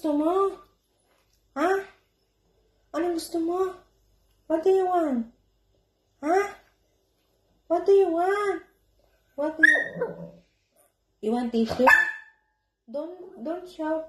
gusto mo? Ha? Anong gusto mo? What do you want? Ha? What do you want? What do you... You want tissue? Don't, don't shout